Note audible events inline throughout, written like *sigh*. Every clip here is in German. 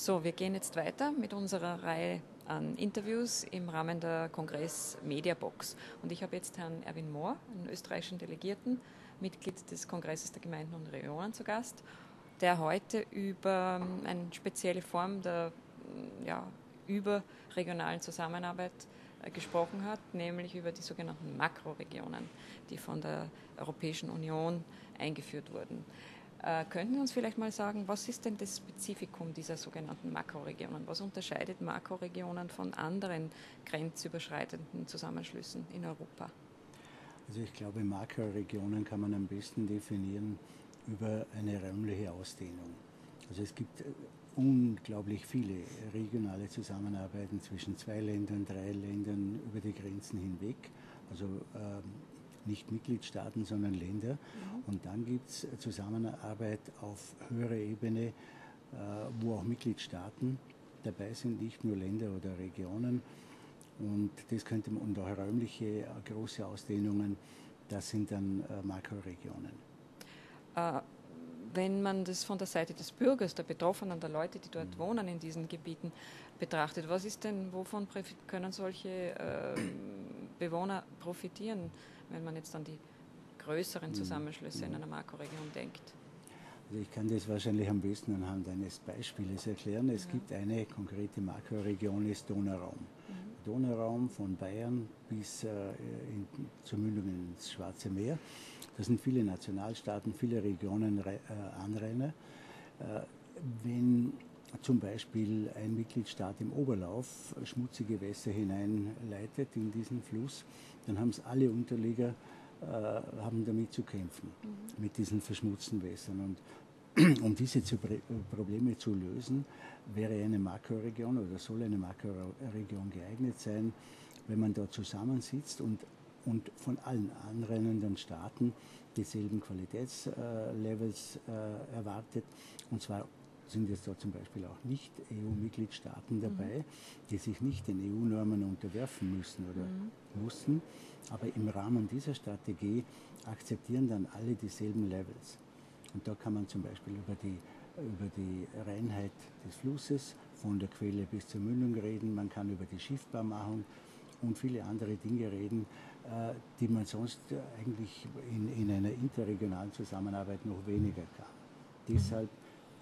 So, wir gehen jetzt weiter mit unserer Reihe an Interviews im Rahmen der Kongress Media Box. Und ich habe jetzt Herrn Erwin Mohr, einen österreichischen Delegierten, Mitglied des Kongresses der Gemeinden und Regionen zu Gast, der heute über ähm, eine spezielle Form der ja, überregionalen Zusammenarbeit äh, gesprochen hat, nämlich über die sogenannten Makroregionen, die von der Europäischen Union eingeführt wurden. Äh, könnten Sie uns vielleicht mal sagen, was ist denn das Spezifikum dieser sogenannten Makroregionen? Was unterscheidet Makroregionen von anderen grenzüberschreitenden Zusammenschlüssen in Europa? Also ich glaube, Makroregionen kann man am besten definieren über eine räumliche Ausdehnung. Also es gibt äh, unglaublich viele regionale Zusammenarbeiten zwischen zwei Ländern, drei Ländern über die Grenzen hinweg. Also ähm, nicht Mitgliedstaaten, sondern Länder. Mhm. Und dann gibt es Zusammenarbeit auf höherer Ebene, äh, wo auch Mitgliedstaaten dabei sind, nicht nur Länder oder Regionen. Und das könnte man, und auch räumliche äh, große Ausdehnungen, das sind dann äh, Makroregionen. Äh, wenn man das von der Seite des Bürgers, der Betroffenen, der Leute, die dort mhm. wohnen in diesen Gebieten, betrachtet, was ist denn, wovon können solche äh, Bewohner profitieren? wenn man jetzt an die größeren mhm. Zusammenschlüsse in mhm. einer Makroregion denkt? Also ich kann das wahrscheinlich am besten anhand eines Beispiels erklären. Es ja. gibt eine konkrete Makroregion, ist Donauraum. Mhm. Donauraum von Bayern bis äh, in, zur Mündung ins Schwarze Meer. Da sind viele Nationalstaaten, viele Regionen äh, Anrainer. Äh, wenn zum Beispiel ein Mitgliedstaat im Oberlauf schmutzige Wässer hineinleitet in diesen Fluss, dann haben es alle Unterlieger äh, haben damit zu kämpfen, mhm. mit diesen verschmutzten Wässern. Und *clears throat* um diese zu, Probleme zu lösen, wäre eine Makroregion oder soll eine Makroregion geeignet sein, wenn man da zusammensitzt und, und von allen anrennenden Staaten dieselben Qualitätslevels äh, erwartet, und zwar sind jetzt da zum Beispiel auch nicht EU-Mitgliedstaaten dabei, mhm. die sich nicht den EU-Normen unterwerfen müssen oder mhm. mussten. Aber im Rahmen dieser Strategie akzeptieren dann alle dieselben Levels. Und da kann man zum Beispiel über die, über die Reinheit des Flusses von der Quelle bis zur Mündung reden, man kann über die Schiffbarmachung und viele andere Dinge reden, äh, die man sonst eigentlich in, in einer interregionalen Zusammenarbeit noch weniger kann. Mhm. Deshalb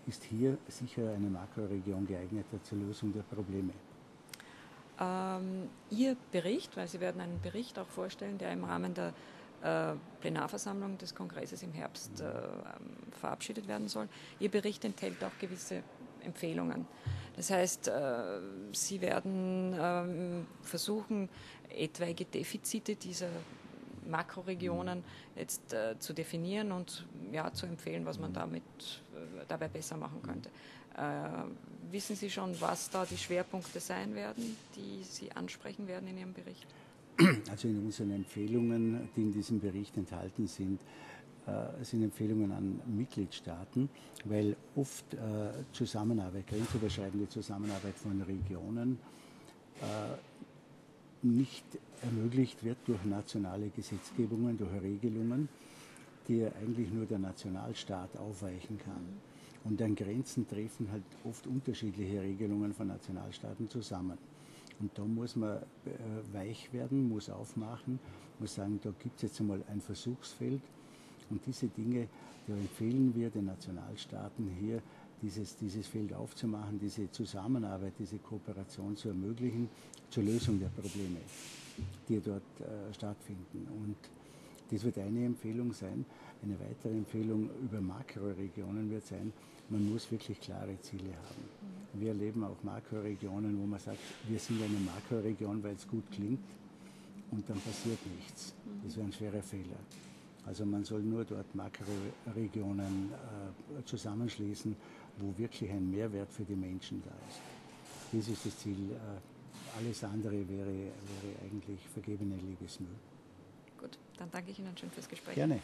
ist hier sicher eine Makroregion geeigneter zur Lösung der Probleme. Ähm, Ihr Bericht, weil Sie werden einen Bericht auch vorstellen, der im Rahmen der äh, Plenarversammlung des Kongresses im Herbst äh, verabschiedet werden soll. Ihr Bericht enthält auch gewisse Empfehlungen. Das heißt, äh, Sie werden ähm, versuchen, etwaige Defizite dieser Makroregionen jetzt äh, zu definieren und ja, zu empfehlen, was man damit äh, dabei besser machen könnte. Äh, wissen Sie schon, was da die Schwerpunkte sein werden, die Sie ansprechen werden in Ihrem Bericht? Also in unseren Empfehlungen, die in diesem Bericht enthalten sind, äh, sind Empfehlungen an Mitgliedstaaten, weil oft äh, Zusammenarbeit, grenzüberschreitende Zusammenarbeit von Regionen nicht ermöglicht wird durch nationale Gesetzgebungen, durch Regelungen, die eigentlich nur der Nationalstaat aufweichen kann. Und an Grenzen treffen halt oft unterschiedliche Regelungen von Nationalstaaten zusammen. Und da muss man äh, weich werden, muss aufmachen, muss sagen, da gibt es jetzt einmal ein Versuchsfeld. Und diese Dinge, da empfehlen wir den Nationalstaaten hier dieses, dieses Feld aufzumachen, diese Zusammenarbeit, diese Kooperation zu ermöglichen zur Lösung der Probleme, die dort äh, stattfinden. Und das wird eine Empfehlung sein. Eine weitere Empfehlung über Makroregionen wird sein, man muss wirklich klare Ziele haben. Wir erleben auch Makroregionen, wo man sagt, wir sind eine Makroregion, weil es gut klingt und dann passiert nichts. Das wäre ein schwerer Fehler. Also man soll nur dort Makroregionen äh, zusammenschließen, wo wirklich ein Mehrwert für die Menschen da ist. Das ist das Ziel. Äh, alles andere wäre, wäre eigentlich vergebene Liebesmüll. Gut, dann danke ich Ihnen schön fürs Gespräch. Gerne.